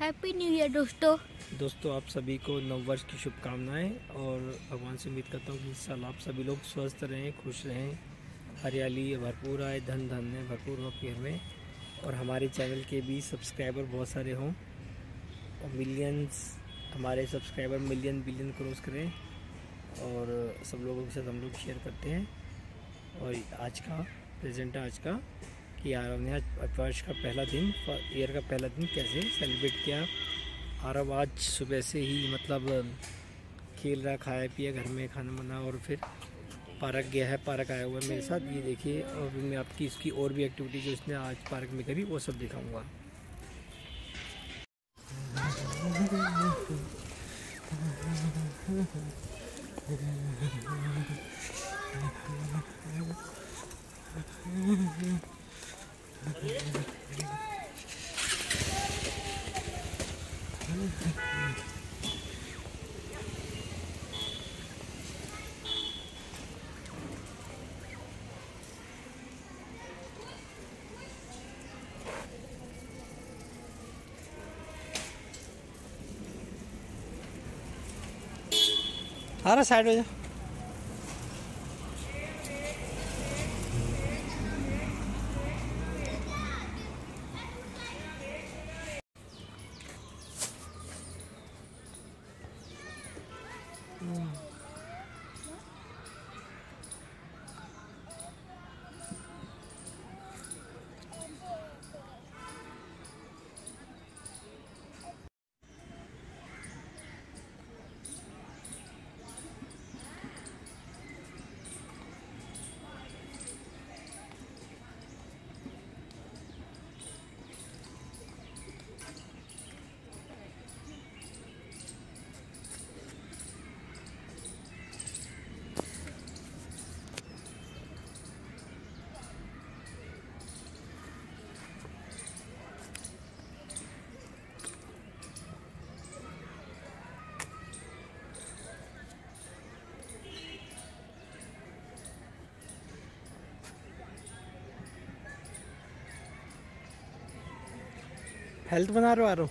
Happy new year दोस्तों। दोस्तों, आप सभी को नव वर्ष की शुभकामनाएँ और भगवान से उम्मीद करता हूँ कि इस साल आप सभी लोग स्वस्थ रहें, खुश रहें, हरियाली भरपूर आए, धन धन में भरपूर हो घर में। और हमारे चैनल के भी सब्सक्राइबर बहुत सारे हों। और मिलियंस हमारे सब्सक्राइबर मिलियन बिलियन क्रॉस करें। और सब लोगों के साथ हम लोग शेयर करते हैं। और आज का प्रेजेंट आज का कि आरव ने आज वर्ष का पहला दिन ईयर का पहला दिन कैसे सेलिब्रेट किया। आरव आज सुबह से ही मतलब खेल रहा, खाया पिया, घर में खाना बना और फिर पार्क गया है, पार्क आया हुआ है मेरे साथ। ये देखिए, और मैं आपकी इसकी और भी एक्टिविटी जो इसने आज पार्क में करी, वो सब दिखाऊँगा। आ साइड हो हेल्थ बना रहे हो आ रहा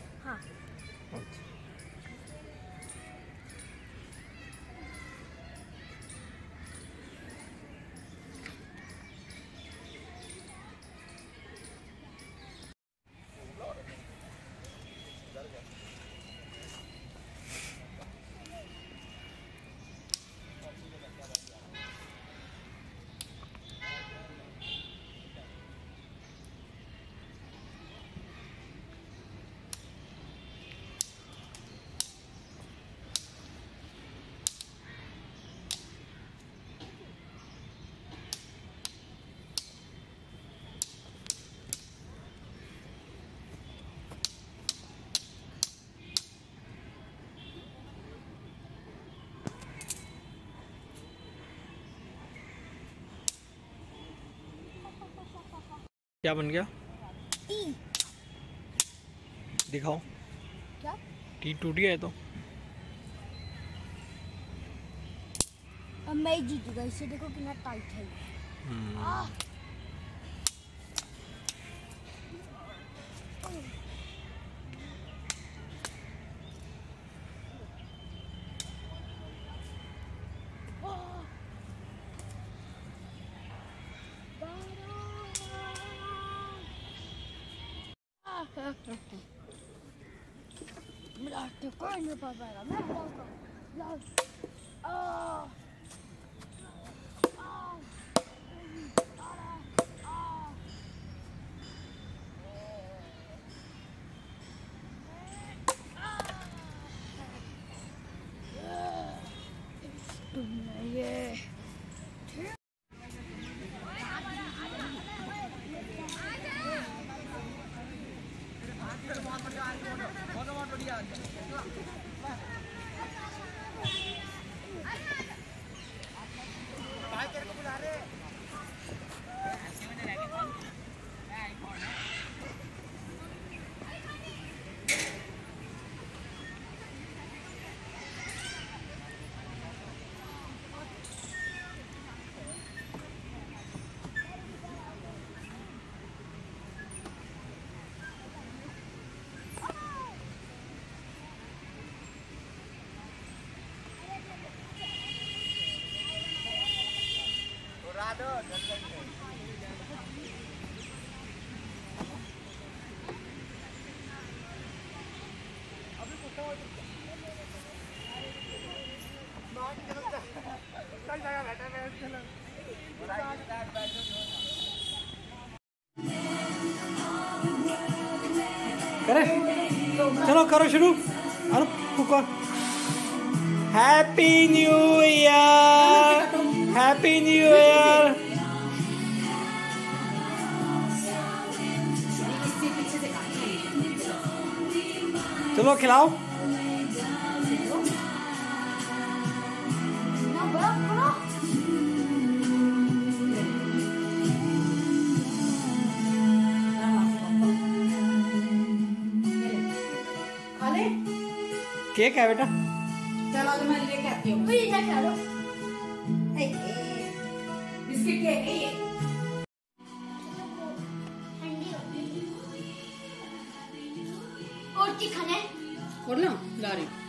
क्या बन गया? टी। दिखाओ। क्या? टी टूट गया है तो। अब मैं जीत गई इसे देखो कितना टाइट है। Bıraktı koyunu babaya. Ben bakalım. Oh. আছে करें। चलो करो शुरू। अरे फूको happy new year happy new year चलो खिलाओ। केक है बेटा। चलो तो मैं लेके आती हूँ। वही ना खा लो ए, ए, बिस्किट के ए, ये। और की खाना है। और ना ला रही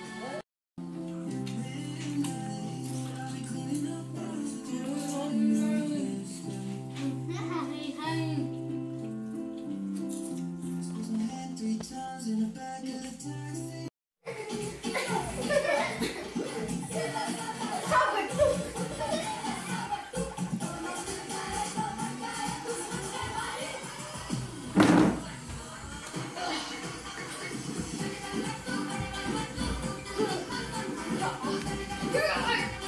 ください。